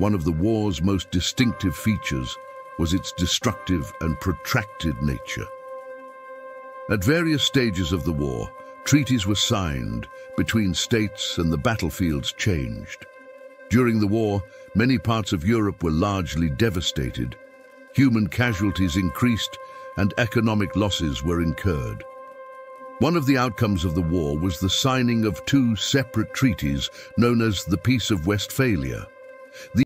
One of the war's most distinctive features was its destructive and protracted nature. At various stages of the war, treaties were signed between states and the battlefields changed. During the war, many parts of Europe were largely devastated. Human casualties increased and economic losses were incurred. One of the outcomes of the war was the signing of two separate treaties known as the Peace of Westphalia. The